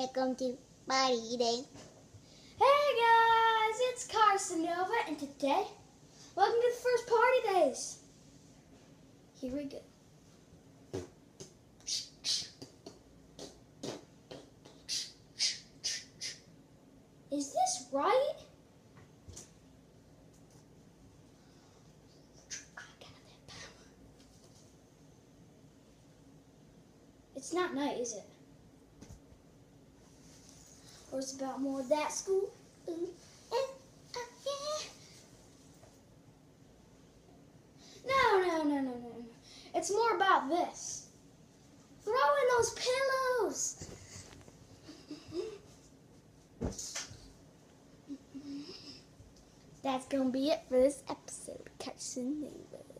Welcome to Party Day. Hey guys, it's Carsonova, and today, welcome to the first Party Days. Here we go. Is this right? It's not night, is it? Or it's about more of that school? Ooh, eh, uh. No, no, no, no, no. It's more about this. Throw in those pillows. That's gonna be it for this episode. Catch you later.